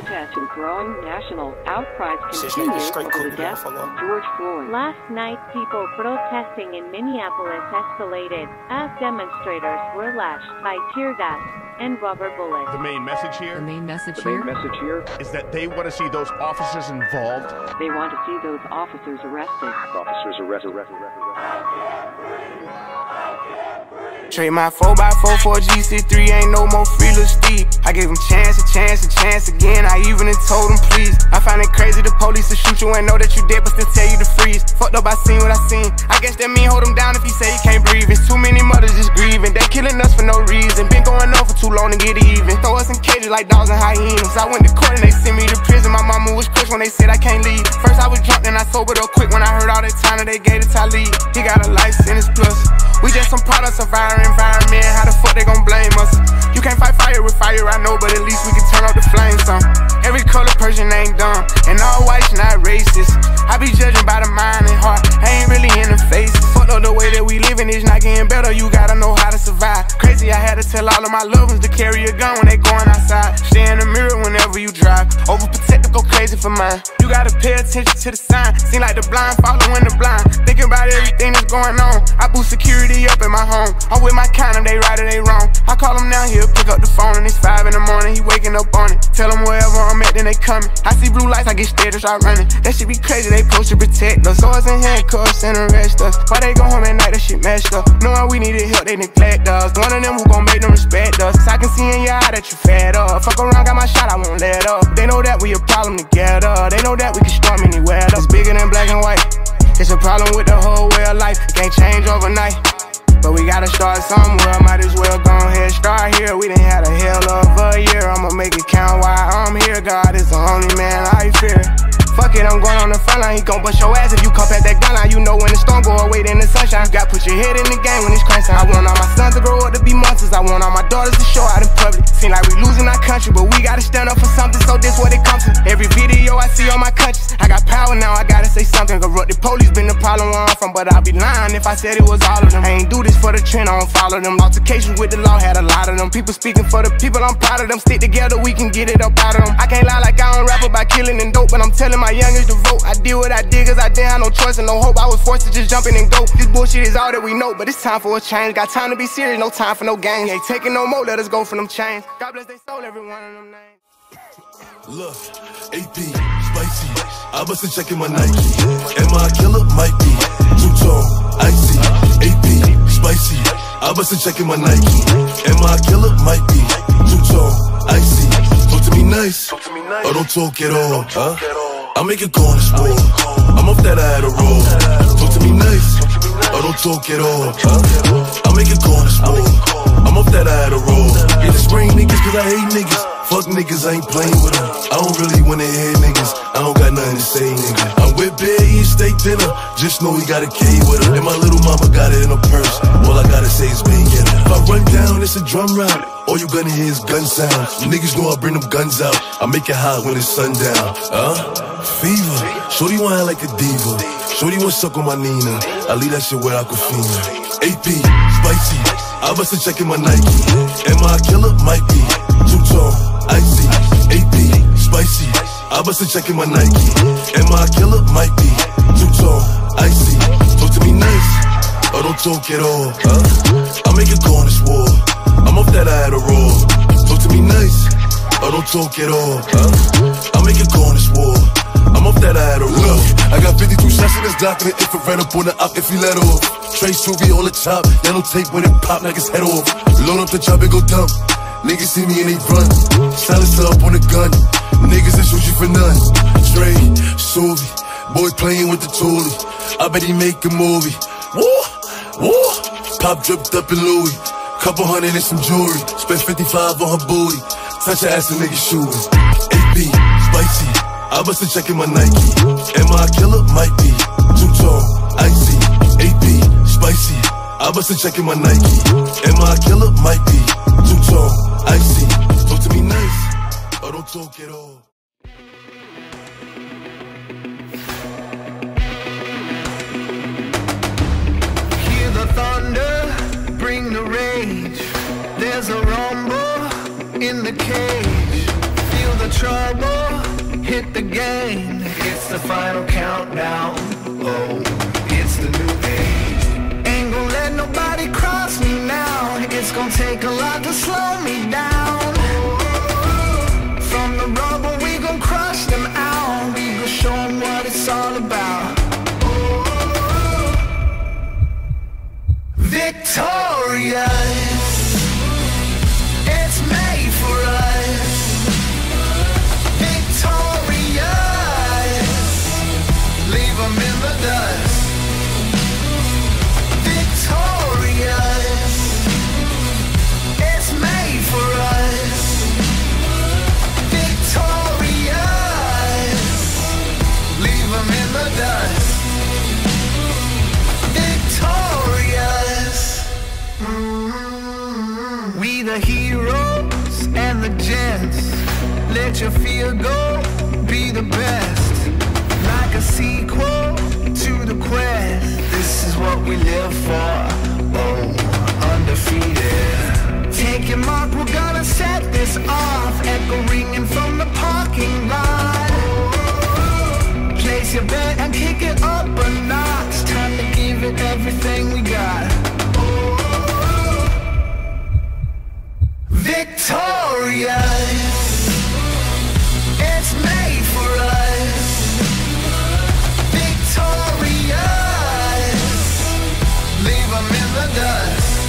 Protests and growing national outcries continue over the death of. George Floyd. Last night, people protesting in Minneapolis escalated as demonstrators were lashed by tear gas and rubber bullets. The main message here. The main message The main message here, is that they want to see those officers involved. they want to see those officers arrested. Officers arrested. arrested, arrested, arrested. Trade my 4x4 for a GC3, ain't no more free Steve. I gave him chance, a chance, a chance again. I even told him please. I find it crazy the police to shoot you and know that you dead, but still tell you to freeze. Fucked up, I seen what I seen. I guess that mean hold him down if he say he can't breathe. It's too many mothers just grieving. They killing us for no reason. Been going on for too long to get even. Throw us in cages like dogs and hyenas. I went to court and they sent me to prison. My mama was crushed when they said I can't leave. First I was drunk, then I sobered up quick when I heard all that time that they gave to Talib. He got a plus. We just some products of our environment. How the fuck they gon' blame us? You can't fight fire with fire, I know, but at least we can turn up the flames some. Every color person ain't dumb, and all whites not racist. I be judging by the mind and heart, I ain't really in the living is not getting better, you gotta know how to survive. Crazy, I had to tell all of my loved ones to carry a gun when they going outside. Stay in the mirror whenever you drive. Overprotective, go crazy for mine. You gotta pay attention to the sign. Seem like the blind following the blind. Thinking about everything that's going on. I boost security up in my home. I'm with my kind of they right or they wrong. I call him now, he'll pick up the phone and it's five in the morning. He waking up on it. Tell him at, then they coming. I see blue lights, I get scared and start running. That shit be crazy, they supposed to protect us. Swords and handcuffs and arrest us. Why they go home at night, that shit messed up. Knowing we needed help, they neglect us. One of them who gon' make them respect us. I can see in your eye that you fed up. Fuck around, got my shot, I won't let up. They know that we a problem together. They know that we can storm anywhere. It's bigger than black and white. It's a problem with the whole way of life. It can't change overnight. But we gotta start somewhere. Might as well go ahead, start here. We done line. He gon' bust your ass if you come past that gun line. You know when the storm go away, sunshine. You got put your head in the game when it's crunch time. I want all my sons to grow up to be monsters. I want all my daughters to show out in public. Seem like we losing our country, but we gotta stand up for something. So this what it comes to. Every video I see on my conscience, I got power now. I gotta say something. Corrupt the police been the problem where I'm from, but I'd be lying if I said it was all of them. I ain't do this for the trend, I don't follow them. Altercations with the law had a lot of them. People speaking for the people, I'm proud of them. Stick together, we can get it up out of them. I can't lie like I don't rap about killing and dope, but I'm telling my youngest to vote. I did what I did cause I didn't have no choice and no hope. I was forced to just jump in and go. This bullshit is all that we know, but it's time for a change. Got time to be serious, no time for no games. Ain't taking no more, let us go from them chains. God bless they soul, every one of them names. Look, AP, spicy. I bust a check in my Nike. Am I a killer? Might be. Two tone, icy. AP, spicy. I bust a check in my Nike. Am I a killer? Might be. Two tone, icy. Talk to me nice. Or oh, don't talk at all, huh? I make it go on the sport. I'm off that I had a roll. Talk to me nice. Or don't talk at all. I make it the sport. I'm off that I had a roll. Yeah, the spring niggas cause I hate niggas. Fuck niggas, I ain't playing with them. I don't really wanna hear niggas. I don't got nothing to say, nigga. I'm with Bear eating steak dinner. Just know he got a K with her. And my little mama got it in her purse. All I gotta say is bang it. If I run down, it's a drum round. All you gonna hear is gun sound. Niggas know I bring them guns out. I make it hot when it's sundown. Huh? Fever. Shorty wanna like a diva. Shorty wanna suck on my Nina. I leave that shit where I could feel it. AP, spicy. I bust a check in my Nike. Am I a killer? Might be. Two tone, icy. AP, spicy. I bust a check in my Nike. Am I a killer? Might be. Two tone, icy. Talk to me nice. Or don't talk at all. Huh? I make it go on this war. I'm off that I had a roll. Talk to me nice. Or don't talk at all. Huh? I make it go on this war. I'm that I had a roll. I got 52 shots in this Glock and an infrared up on the op if he let off. Trace Suvi on the top, don't take when it pop, knock his head off. Load up the job and go dumb. Niggas see me and they run. Silencer up on the gun. Niggas that shoot you for none. Dre, Suvi, boy playing with the toolie. I bet he make a movie. Woo, woo. Pop dripped up in Louis. Couple hundred and some jewelry. Spent 55 on her booty. Touch her ass and nigga shooting. AP, spicy. I bust a check in my Nike. Am I a killer? Might be. Too tone, icy. AP, spicy. I bust a check in my Nike. Am I a killer? Might be. Too tone, icy. Talk to me nice. Or don't talk at all. Hear the thunder, bring the rage. There's a rumble in the cage. Feel the trouble, hit the game. It's the final countdown. Oh, it's the new age. Ain't gonna let nobody cross me now. It's gonna take a lot to slow me down. From the rubble, we gon' crush them out. We gon' show 'em what it's all about. Victorious. The heroes and the gents. Let your fear go, be the best. Like a sequel to the quest. This is what we live for. Leave them in the dust.